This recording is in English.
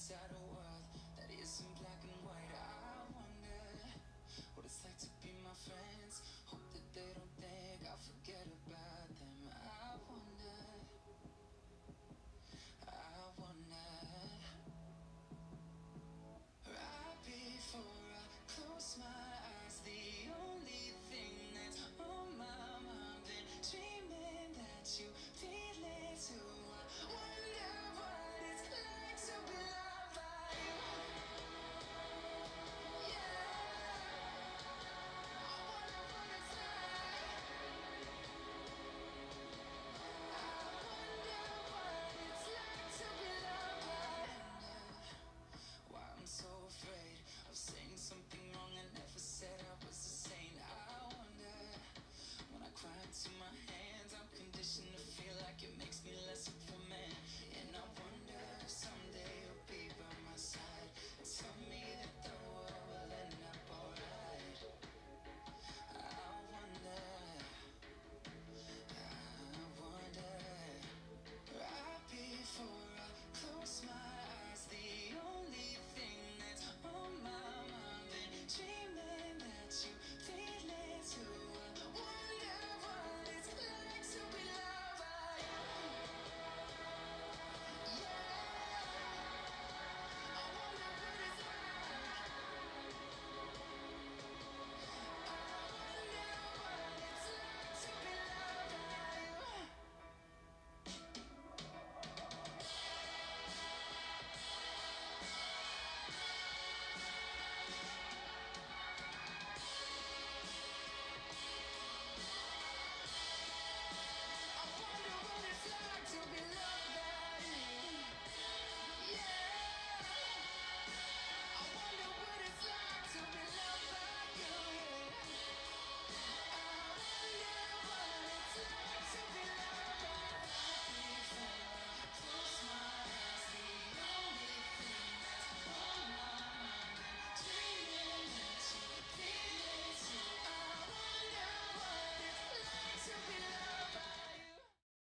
inside a world that isn't black and white. I